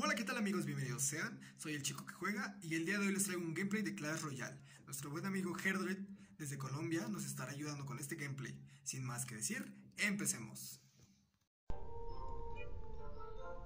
Hola, ¿qué tal amigos? Bienvenidos sean. Soy el chico que juega y el día de hoy les traigo un gameplay de Clash Royale. Nuestro buen amigo Herdred desde Colombia nos estará ayudando con este gameplay. Sin más que decir, empecemos.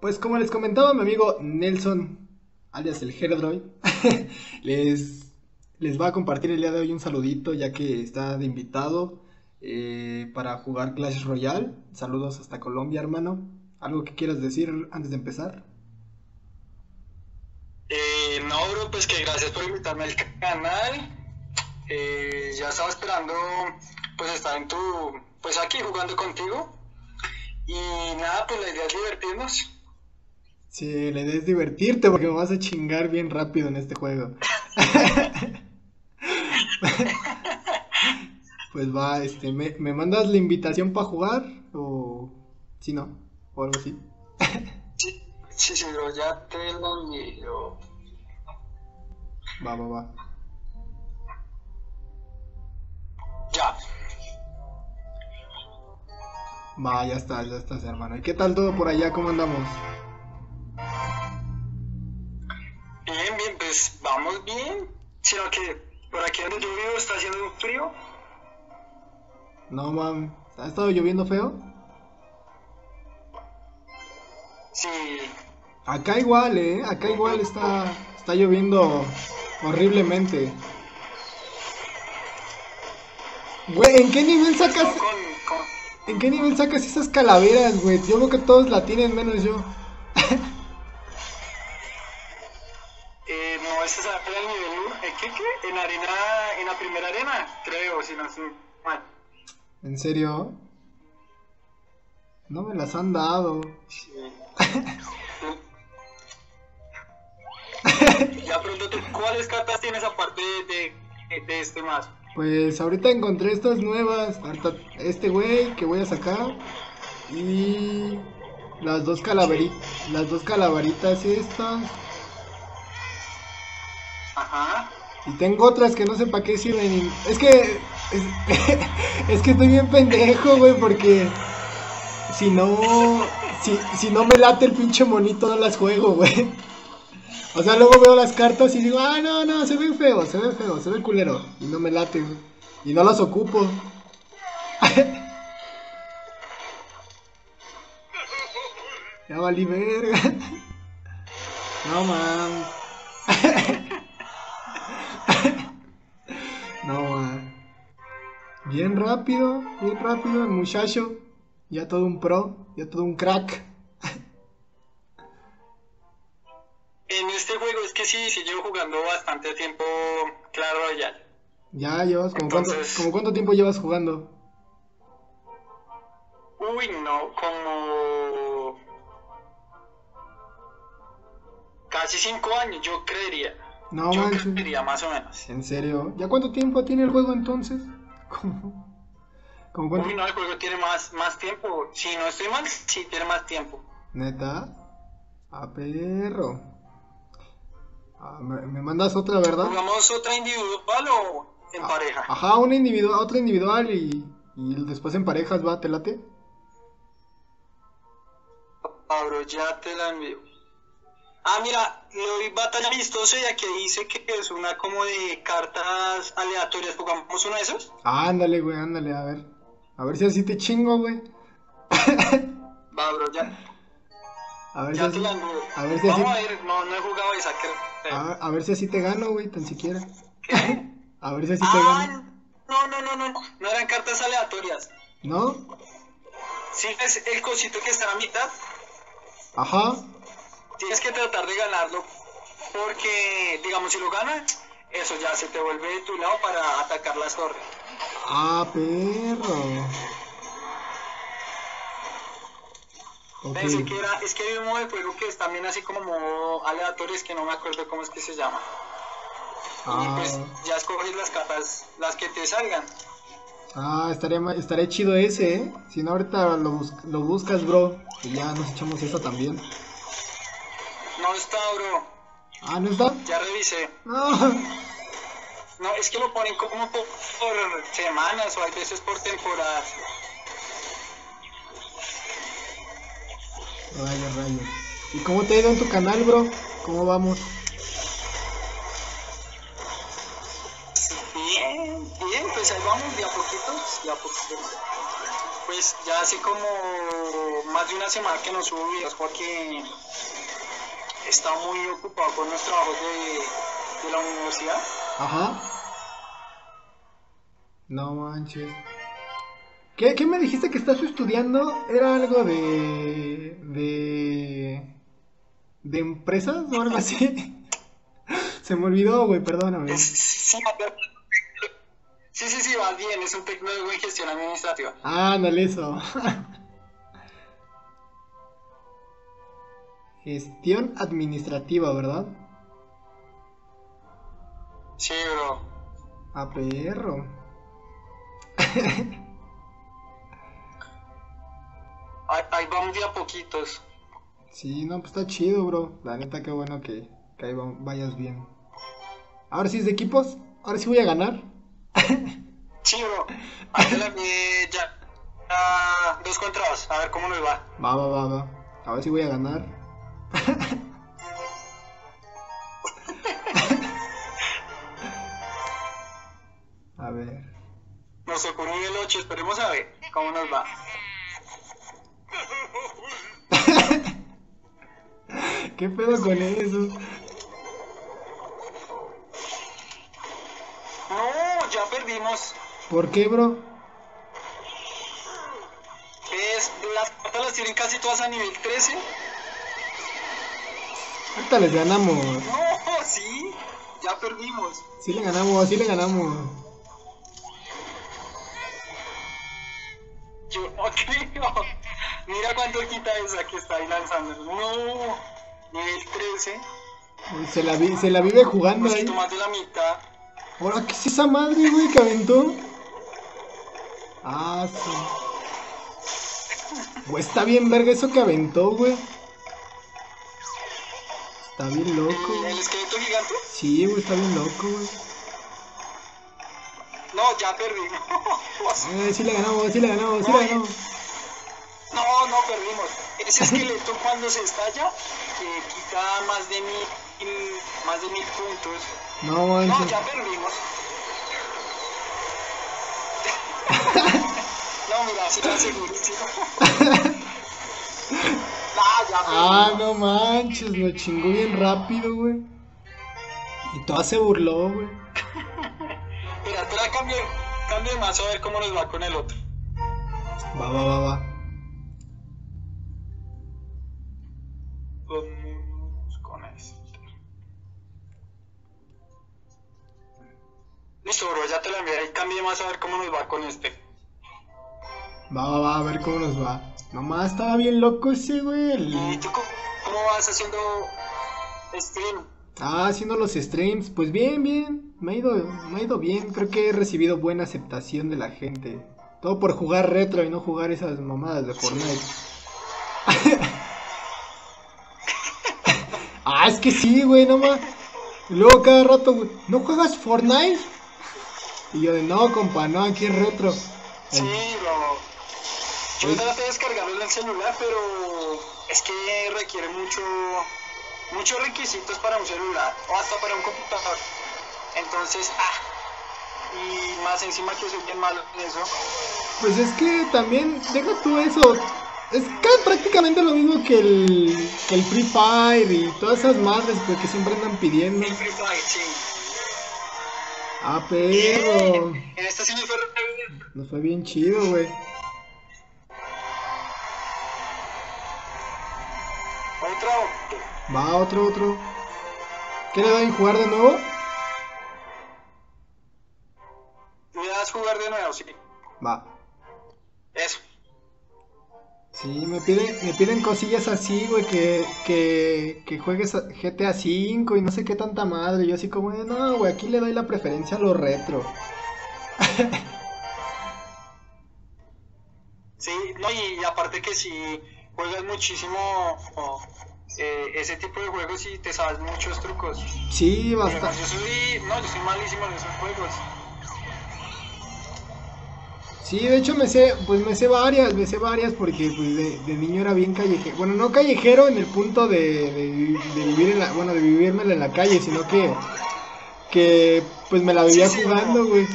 Pues como les comentaba mi amigo Nelson, alias el Herdroid, les, les va a compartir el día de hoy un saludito ya que está de invitado eh, para jugar Clash Royale. Saludos hasta Colombia, hermano. ¿Algo que quieras decir antes de empezar? No, bro, pues que gracias por invitarme al canal. Eh, ya estaba esperando pues estar en tu, pues aquí jugando contigo. Y nada, pues la idea es divertirnos. Sí, la idea es divertirte porque me vas a chingar bien rápido en este juego. pues va, este, ¿me, ¿me mandas la invitación para jugar? O si no, o algo así. Sí, sí, sí, bro, ya te lo envío. Va, va, va. Ya. Va, ya estás, ya estás, hermano. ¿Y qué tal todo por allá? ¿Cómo andamos? Bien, bien, pues vamos bien. Sino que por aquí donde yo vivo está haciendo un frío. No, mam. ¿Ha estado lloviendo feo? Sí, Acá igual, ¿eh? Acá igual está, está lloviendo horriblemente. Güey, ¿en qué nivel sacas, en qué nivel sacas esas calaveras, güey? Yo veo que todos la tienen menos yo. Eh, no, ese es el nivel 1. ¿En qué, qué? En arena, en la primera arena, creo, si no estoy mal. ¿En serio? No me las han dado. Sí. ya pregunto ¿cuáles cartas tienes aparte de, de, de este más? Pues ahorita encontré estas nuevas. Este güey que voy a sacar. Y las dos calaveritas. Las dos calaveritas estas. Ajá. Y tengo otras que no sé para qué sirven. Es que. Es, es que estoy bien pendejo, güey, porque. Si no. Si, si no me late el pinche monito, no las juego, güey. O sea, luego veo las cartas y digo, ah, no, no, se ve feo, se ve feo, se ve culero. Y no me late, güey. Y no las ocupo. ya valí verga. No, man. No, man. Bien rápido, bien rápido el muchacho. Ya todo un pro, ya todo un crack. Que sí, sí llevo jugando bastante tiempo Clash Royale. Ya llevas, como cuánto, cuánto tiempo llevas jugando? Uy, no, como... Casi cinco años, yo creería. No yo manches. creería más o menos. ¿En serio? ¿Ya cuánto tiempo tiene el juego entonces? ¿Cómo? ¿Cómo cuánto? Uy, no, el juego tiene más, más tiempo. Si no estoy mal, sí tiene más tiempo. ¿Neta? A perro. Ah, ¿me, me mandas otra, verdad? ¿Jugamos otra individual o en Ah, pareja? Ajá, una individual, otra individual y, y después en parejas, ¿va? ¿Te late? Pablo, ya te la envío. Ah, mira, lo vi batalla amistosa y aquí dice que es una como de cartas aleatorias. ¿Jugamos uno de esos? Ándale, güey, ándale, a ver. A ver si así te chingo, güey. Va, bro, ya, A ver si así, a ver si así, a ver, no, no he jugado a, a ver si así te gano, güey, tan siquiera. ¿Qué? A ver si así te Ah, gano. no, no, no, no, no, no eran cartas aleatorias. ¿No? Sí, es el cosito que está a mitad. Ajá. Tienes que tratar de ganarlo. Porque, digamos, si lo ganas, eso ya se te vuelve de tu lado para atacar las torres. Ah, perro. Pensé que era, es que hay un modo de juego que es también así como modo aleatorio, es que no me acuerdo cómo es que se llama. Y Ah, pues ya escoges las cartas, las que te salgan. ah estaría, estaría chido ese, ¿eh? Si no, ahorita lo, bus- lo buscas, bro. Y ya nos echamos eso también. No está, bro. Ah, ¿no está? Ya revisé. No. No, es que lo ponen como por, por semanas o hay veces por temporadas. Rayos, rayos. ¿Y cómo te ha ido en tu canal, bro? ¿Cómo vamos? Bien, bien, pues ahí vamos, de a poquitos, de a poquitos. Pues ya hace como más de una semana que no subo videos porque está muy ocupado con los trabajos de, de la universidad. Ajá. No manches. ¿Qué, ¿Qué me dijiste que estás estudiando? ¿Era algo de... de... de empresas o algo así? Se me olvidó, güey, perdóname. Sí, sí, sí, sí, va bien, es un tecnólogo en gestión administrativa. Ándale, eso. Gestión administrativa, ¿verdad? Sí, bro. A perro. Ahí, ahí vamos de a poquitos. Sí, no, pues está chido, bro. La neta, qué bueno que, que ahí va- vayas bien. Ahora sí es de equipos. Ahora sí voy a ganar. Sí, bro. La envié ya. ya dos contra dos, a ver cómo nos va. Va, va, va, va. A ver si voy a ganar. A ver. Nos tocó nivel 8, esperemos a ver cómo nos va. ¿Qué pedo con eso? No, ya perdimos. ¿Por qué, bro? Es, las cartas las tienen casi todas a nivel 13. Ahorita les ganamos. No, sí, ya perdimos. Sí le ganamos, sí le ganamos. Yo no. Mira cuánto quita esa que está ahí lanzando. No, nivel 13. Uy, Se la, vi- se la vive jugando Pues ahí. más de la mitad. Ahora, ¿qué es esa madre, güey, que aventó? Ah, sí. Güey, está bien verga eso que aventó, güey. Está bien loco, ¿El, güey. el esqueleto gigante? Sí, güey, está bien loco, güey. No, ya perdimos. Eh, sí le ganamos, sí le ganamos, sí le ganamos. No, perdimos. Ese esqueleto cuando se estalla eh, quita más de mil, más de mil puntos. No, No, ya perdimos. no, mira, sí segurísimo. no, ya Ah, no manches, lo chingó bien rápido, güey. Y toda se burló, güey. Mira, espera, cambio, cambio de mazo a ver cómo nos va con el otro. Va, va, va, va. Vamos con este. Listo, bro, ya te lo envié. Ahí cambie más a ver cómo nos va con este. Va, va, va, a ver cómo nos va. Nomás estaba bien loco ese, güey. ¿Y tú cómo, cómo vas haciendo stream? Ah, haciendo los streams. Pues bien, bien. Me ha ido, me ha ido bien. Creo que he recibido buena aceptación de la gente. Todo por jugar retro y no jugar esas mamadas de Fortnite. ah, es que sí, güey, no más. Y luego cada rato, güey, ¿no juegas Fortnite? Y yo de no, compa, no, aquí es retro. Sí, bro. Yo Oye. traté de descargarlo en el celular, pero es que requiere mucho, muchos requisitos para un celular o hasta para un computador. Entonces, ah. Y más encima que soy bien malo en eso. Pues es que también, deja tú eso. Es prácticamente lo mismo que el, que el Free Fire y todas esas madres pues, que siempre andan pidiendo. El Free Fire, sí. Ah, perro. En esta sí me fue re bien. Nos fue bien chido, güey. Otro. Va, otro, otro. ¿Qué le doy jugar de nuevo? ¿Me das jugar de nuevo? Sí. Va. Eso. Sí, me piden, me piden cosillas así, güey, que, que, que juegues GTA V y no sé qué tanta madre. Yo así como, de, no, güey, aquí le doy la preferencia a lo retro. Sí, no, y, y aparte que si juegas muchísimo eh, ese tipo de juegos y te sabes muchos trucos. Sí, bastante. yo soy, no, yo soy malísimo en esos juegos. Sí, de hecho me sé, pues me sé varias, me sé varias porque pues de, de niño era bien callejero. Bueno, no callejero en el punto de, de, de vivir en la, bueno, de vivírmela en la calle, sino que, que pues me la vivía jugando, güey.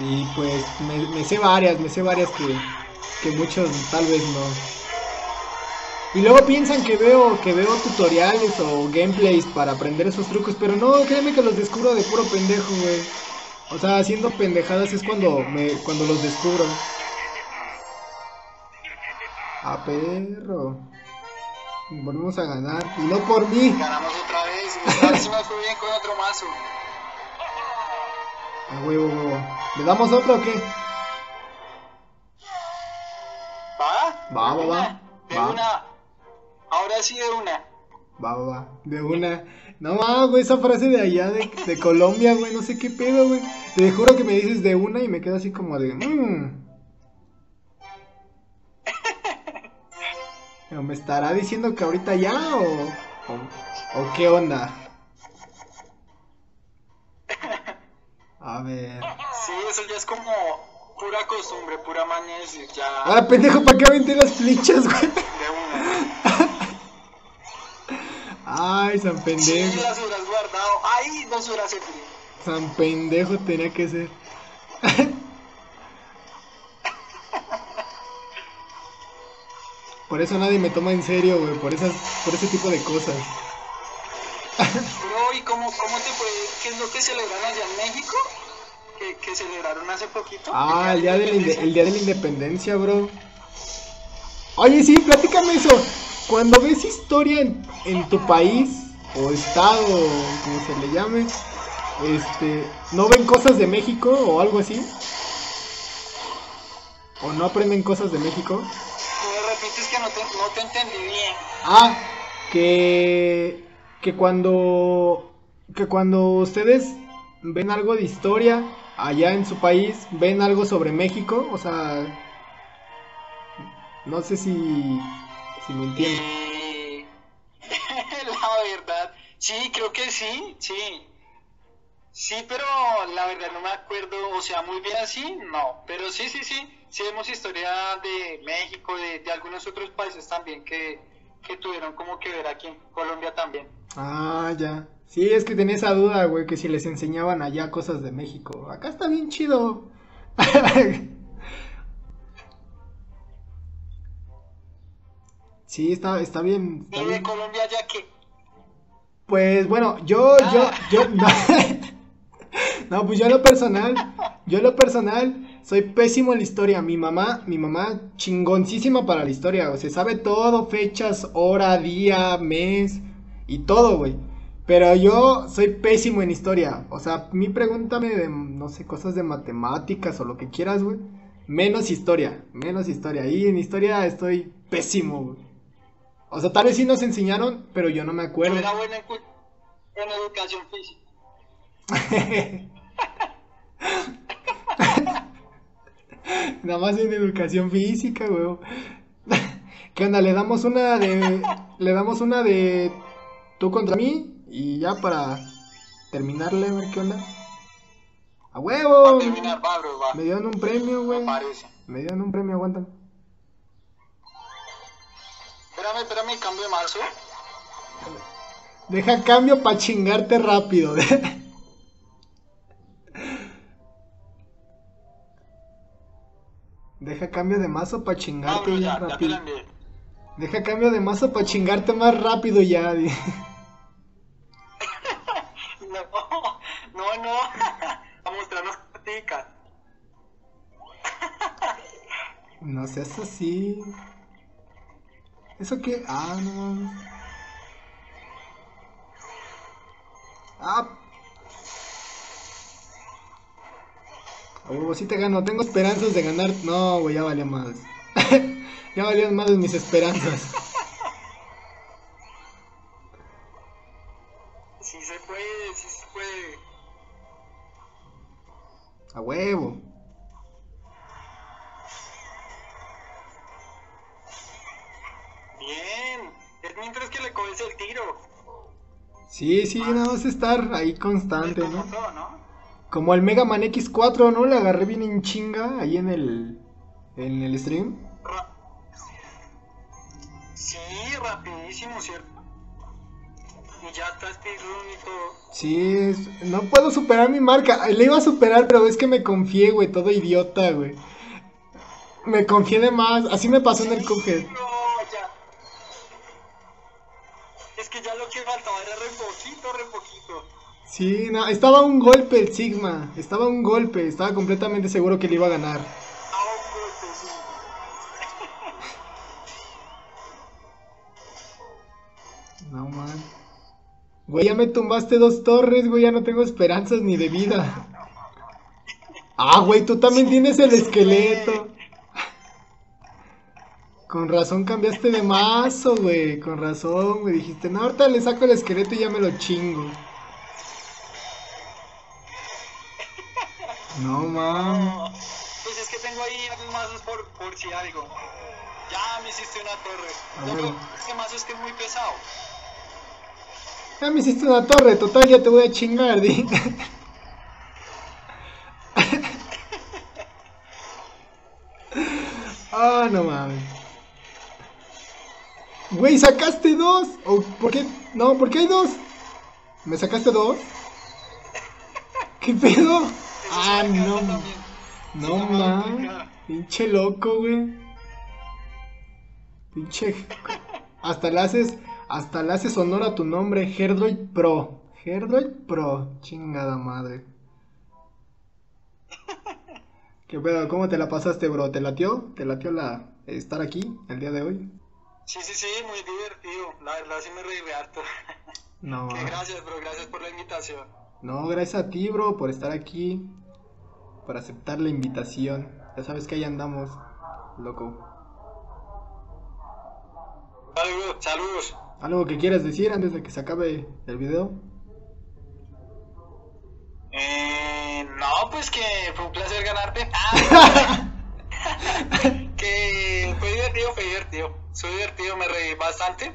Y pues me, me sé varias, me sé varias que, que muchos tal vez no. Y luego piensan que veo, que veo tutoriales o gameplays para aprender esos trucos, pero no, créeme que los descubro de puro pendejo, güey. O sea, haciendo pendejadas es cuando me, cuando los descubro. Ah, perro. Volvemos a ganar. Y no por mí. Ganamos otra vez. vez nos fue bien con otro mazo. A huevo, huevo. ¿Le damos otro o qué? ¿Va? Va, ¿De va, va. De Va. una. Ahora sí de una. Va, va, va. De una. No mames, güey, esa frase de allá de, de Colombia, güey, no sé qué pedo, güey. Te juro que me dices de una y me quedo así como de. Mmm. ¿Me estará diciendo que ahorita ya o, o, o qué onda? A ver. Sí, eso ya es como pura costumbre, pura maña ya Ah, pendejo, ¿para qué aventé las flichas, güey? de una. Ay, San Sí, pendejo. las hubieras guardado. Ahí dos horas se. San pendejo tenía que ser. Por eso nadie me toma en serio, güey, por esas, por ese tipo de cosas. Bro, ¿y cómo, cómo te fue? ¿Qué es lo que celebran allá en México? Que, que celebraron hace poquito. Ah, el día, de la el día de la independencia, bro. Oye, sí, platícame eso. Cuando ves historia en, en tu país, o estado, como se le llame, este, ¿no ven cosas de México o algo así? ¿O no aprenden cosas de México? Me repites que no te, no te entendí bien. Ah, que que cuando que cuando ustedes ven algo de historia allá en su país, ven algo sobre México, o sea, no sé si si me entienden. Eh, la verdad, sí, creo que sí, sí. Sí, pero la verdad no me acuerdo, o sea, muy bien así, no. Pero sí, sí, sí, sí vemos historia de México, de, de algunos otros países también que, que tuvieron como que ver aquí en Colombia también. Ah, ya. Sí, es que tenía esa duda, güey, que si les enseñaban allá cosas de México. Acá está bien chido. Sí, está, está bien. está Y de bien. Colombia ya. Pues bueno, yo, yo, yo, no, no, pues yo en lo personal, yo en lo personal soy pésimo en la historia. Mi mamá, mi mamá chingoncísima para la historia, o sea, sabe todo, fechas, hora, día, mes y todo, güey. Pero yo soy pésimo en historia. O sea, mí pregúntame de, no sé, cosas de matemáticas o lo que quieras, güey. Menos historia, menos historia. Y en historia estoy pésimo, güey. O sea, tal vez sí nos enseñaron, pero yo no me Yo acuerdo. era bueno en, en educación física. Nada más en educación física, güey. ¿Qué onda? Le damos una de. Le damos una de. Tú contra mí. Y ya para terminarle, a ver qué onda. ¡A huevo! terminar, va, bro, va. Me dieron un premio, Me güey. parece. Me dieron un premio, aguanta. Espérame, espérame, cambio de marzo. Deja cambio para chingarte rápido. Deja cambio de mazo para chingarte ya ya, rápido. Deja cambio de mazo para chingarte más rápido ya. No, no, no. A mostrarnos carticas. No seas así. ¿Eso qué? Ah, no mames. Ah. A huevo, sí te gano. Tengo esperanzas de ganar. No, güey, ya valió más. ya valían más mis esperanzas. Sí se puede, sí se puede. A huevo. Sí, sí, nada más estar ahí constante, ¿no? todo, ¿no? Como el Mega Man X4, ¿no? Le agarré bien en chinga ahí en el, en el stream. Ra- Sí, rapidísimo, ¿cierto? Y ya está speedrun y todo. Sí, es- no puedo superar mi marca. Le iba a superar, pero es que me confié, güey, todo idiota, güey. Me confié de más. Así me pasó en el Cuphead. No, Sí, no, estaba un golpe el Sigma. Estaba un golpe. Estaba completamente seguro que le iba a ganar. No, man. Güey, ya me tumbaste dos torres, güey. Ya no tengo esperanzas ni de vida. Ah, güey, tú también tienes el esqueleto. Con razón cambiaste de mazo, güey. Con razón, me dijiste, no, ahorita le saco el esqueleto y ya me lo chingo. No. No, Pues es que tengo ahí mazos por, por si algo. Ya me hiciste una torre. No, pero este mazo es que es muy pesado. Ya me hiciste una torre, total, ya te voy a chingar, di. Ah, no mames. Güey, sacaste dos. ¿O por qué? No, ¿por qué hay dos? ¿Me sacaste dos? ¿Qué pedo? Ah, una no. No mames. Pinche loco, güey. Pinche. Hasta le haces. Hasta le haces honor a tu nombre, Herdroid Pro. Herdroid Pro. Chingada madre. ¿Qué pedo? ¿Cómo te la pasaste, bro? ¿Te latió? ¿Te latió la estar aquí el día de hoy? Sí, sí, sí, muy divertido. La verdad sí me reí harto. No, Que gracias, bro, gracias por la invitación. No, gracias a ti, bro, por estar aquí. Por aceptar la invitación. Ya sabes que ahí andamos, loco. Saludos, saludos. ¿Algo que quieras decir antes de que se acabe el video? Eh, no, pues que fue un placer ganarte. Ah, que fue divertido, fue divertido. Fue divertido, me reí bastante.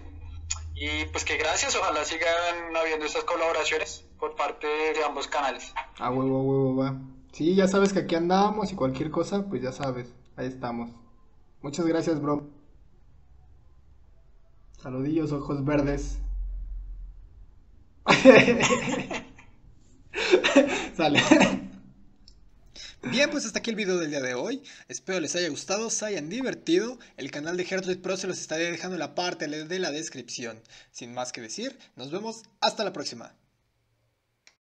Y pues que gracias, ojalá sigan habiendo estas colaboraciones por parte de ambos canales. Ah, huevo, huevo, va. Sí, ya sabes que aquí andamos y cualquier cosa, pues ya sabes, ahí estamos. Muchas gracias, bro. Saludillos, ojos verdes. Sale. Bien, pues hasta aquí el video del día de hoy. Espero les haya gustado, se hayan divertido. El canal de Herdroid Pro se los estaré dejando en la parte de la descripción. Sin más que decir, nos vemos hasta la próxima.